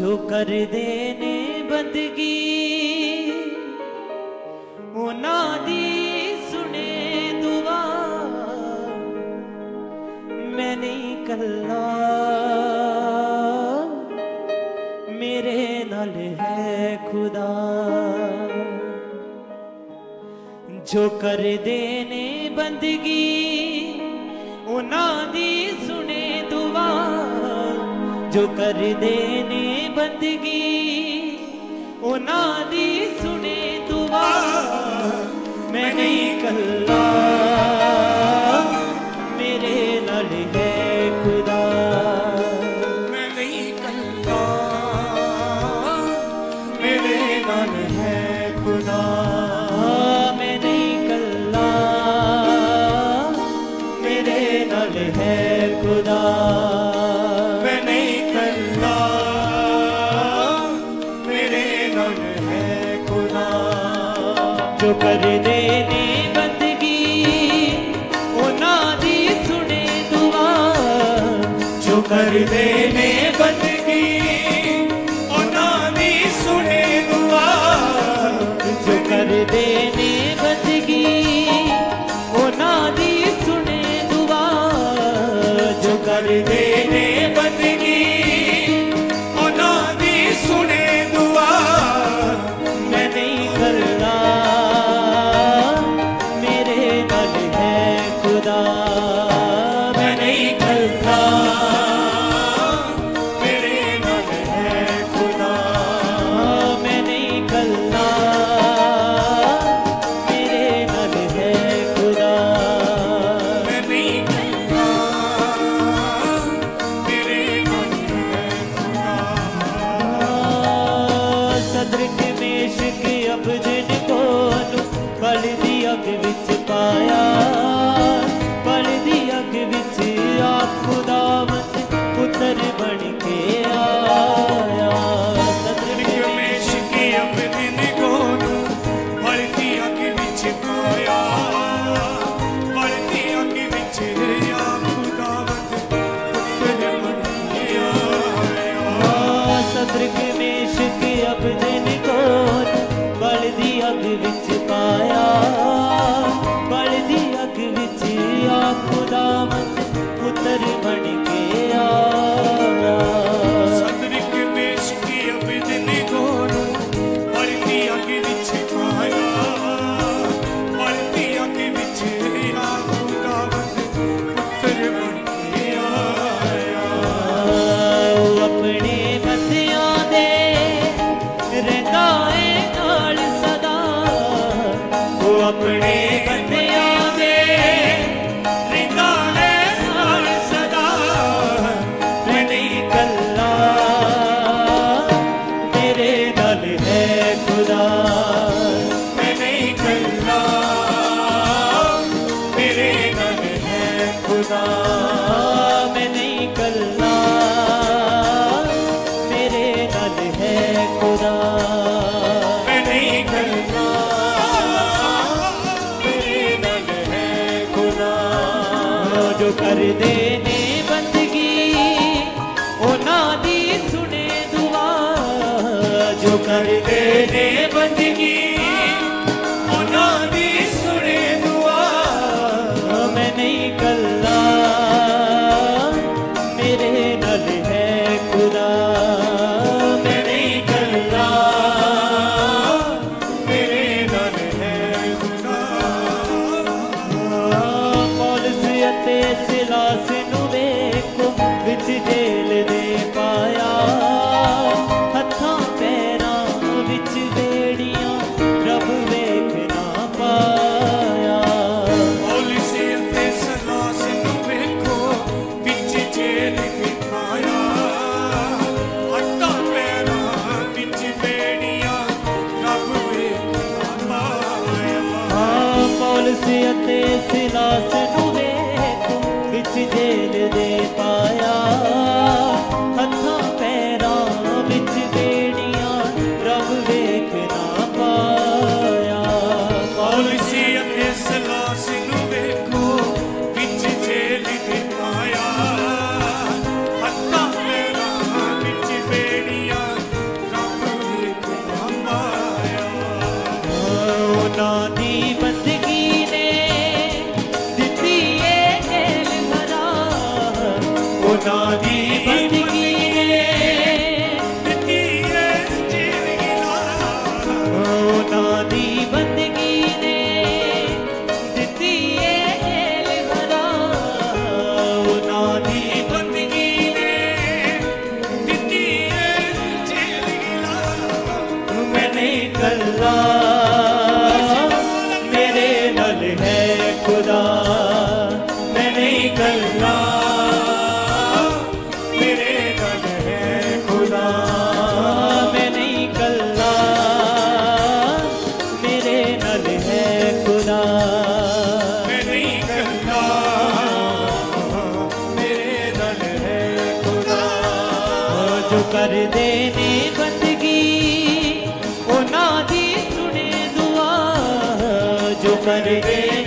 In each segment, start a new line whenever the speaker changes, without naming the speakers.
जो कर देने बंदगी, वो नादी सुने दुआ। मैं नहीं कल्ला, मेरे नाल है खुदा। जो कर देने बंदगी ना दी सुने दुआ। जो कर देने ਬੰਦਗੀ ਉਹਨਾਂ ਦੀ ਸੁਣੇ ਦੁਆ ਮੈਂ ਨਹੀਂ ਕੱਲਾ ਮੇਰੇ ਨਾਲ ਹੈ कर दे दी बंदगी ना दी सुने दुआ, जो कर
दे बंदगी ना दी सुने दुआ,
जो कर दे love. 不知道。जो कर देने बंदगी। ओ नादी सुने दुआ जो कर देने बंदगी। Sina Sina खुदा, मैं नहीं करता।
मेरे गम है खुदा,
मैं नहीं करता। मेरे नल है खुदा, मैं
नहीं करता। मेरे नल है खुदा।
जो कर देने बंदगी, वो ना दी सुने दुआ। जो कर दे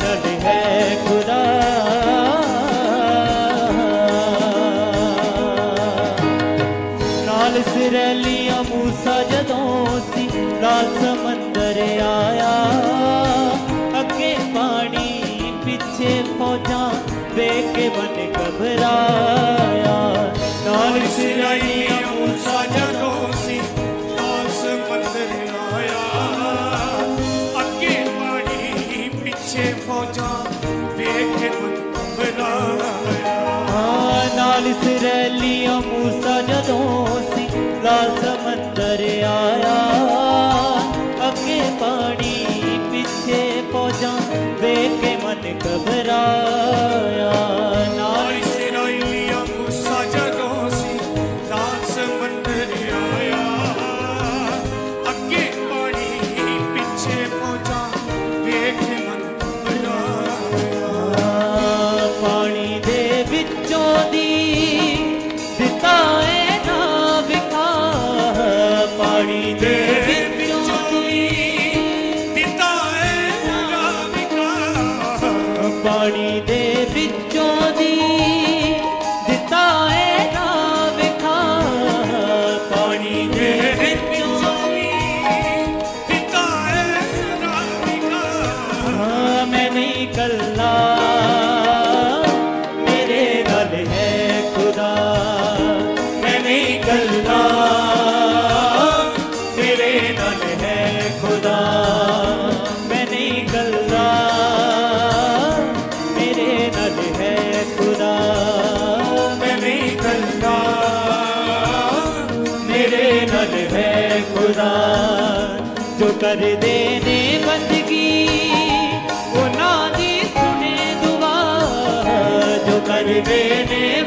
डर है खुदा। नाल सिर मूसा जदों सी, लाल समंदर आया। अगे पानी पीछे फौजा देख के मन घबराया।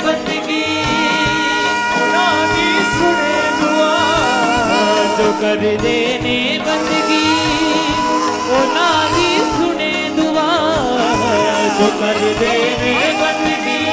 बंदगी
खुदा की सुने दुआ,
जो कर देने बंदगी खुदा की सुने दुआ, जो कर देने बंदगी।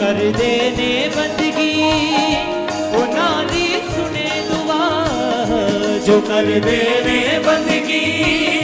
कर देने बंदगी। वो नारी सुने दुआ जो कर देने बंदगी।